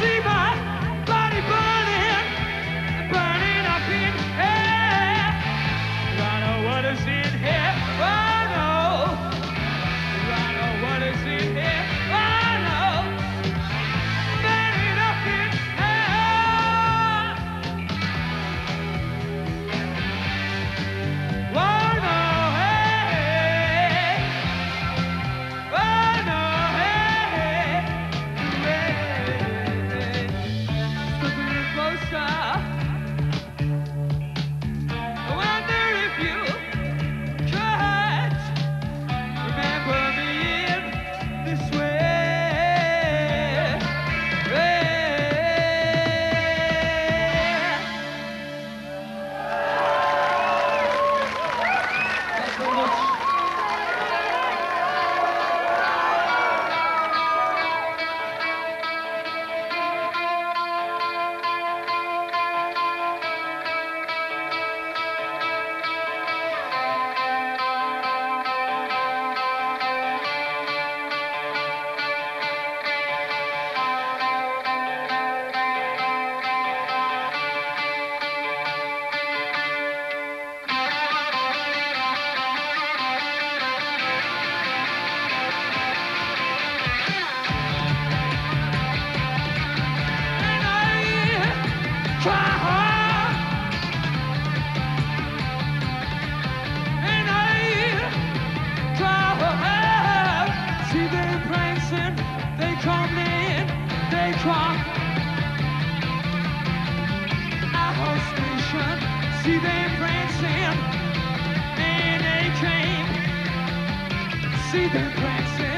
you See